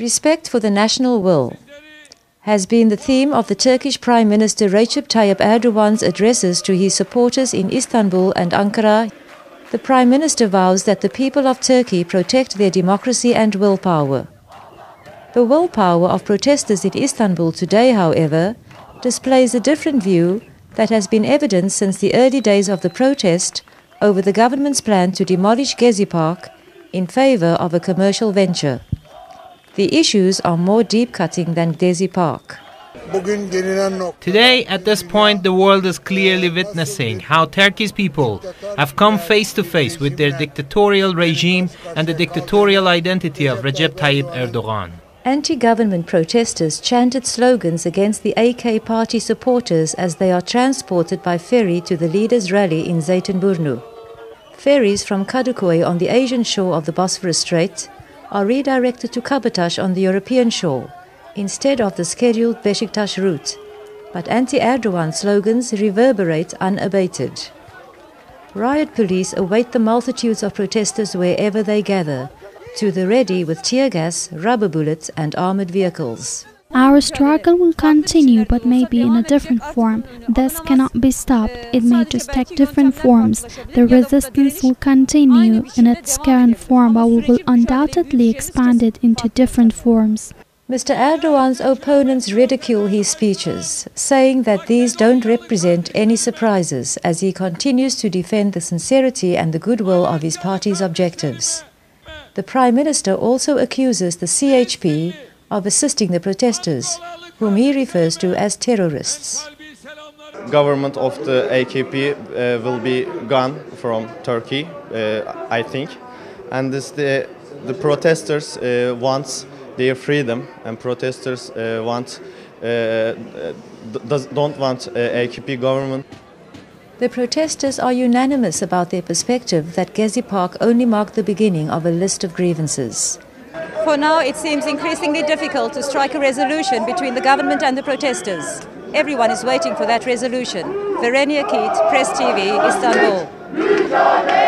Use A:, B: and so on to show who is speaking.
A: Respect for the national will has been the theme of the Turkish Prime Minister Recep Tayyip Erdogan's addresses to his supporters in Istanbul and Ankara. The Prime Minister vows that the people of Turkey protect their democracy and willpower. The willpower of protesters in Istanbul today, however, displays a different view that has been evident since the early days of the protest over the government's plan to demolish Gezi Park in favor of a commercial venture. The issues are more deep cutting than Gezi Park.
B: Today, at this point, the world is clearly witnessing how Turkey's people have come face to face with their dictatorial regime and the dictatorial identity of Recep Tayyip Erdogan.
A: Anti government protesters chanted slogans against the AK party supporters as they are transported by ferry to the leaders' rally in Zeytinburnu. Ferries from Kadıköy on the Asian shore of the Bosphorus Strait are redirected to Kabataş on the European shore instead of the scheduled Beşiktaş route. But anti-Erdogan slogans reverberate unabated. Riot police await the multitudes of protesters wherever they gather, to the ready with tear gas, rubber bullets and armored vehicles.
C: Our struggle will continue, but maybe in a different form. This cannot be stopped. It may just take different forms. The resistance will continue in its current form, but we will undoubtedly expand it into different forms.
A: Mr. Erdogan's opponents ridicule his speeches, saying that these don't represent any surprises as he continues to defend the sincerity and the goodwill of his party's objectives. The Prime Minister also accuses the CHP of assisting the protesters, whom he refers to as terrorists.
D: Government of the AKP uh, will be gone from Turkey, uh, I think, and this the the protesters uh, wants their freedom, and protesters uh, want uh, does, don't want uh, AKP government.
A: The protesters are unanimous about their perspective that Gezi Park only marked the beginning of a list of grievances.
E: For now, it seems increasingly difficult to strike a resolution between the government and the protesters. Everyone is waiting for that resolution. Verenia Keat, Press TV, Istanbul.